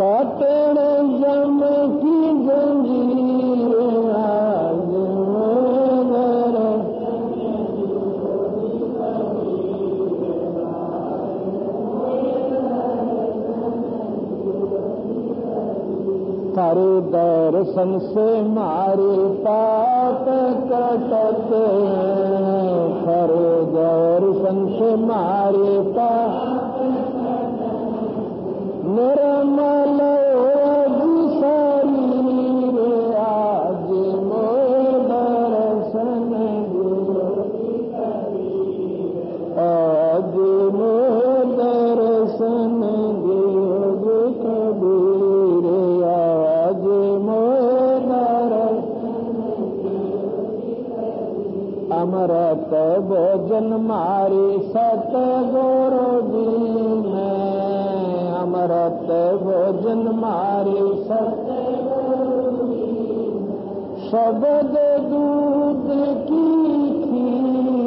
कटण जम की गंजीर दर्शन से मारे पाप कटत थारे दर्शन से मारे पाप मेरे मोदरियो अॼ भोजन मारी सत अमृत भोजन मारी सत की थी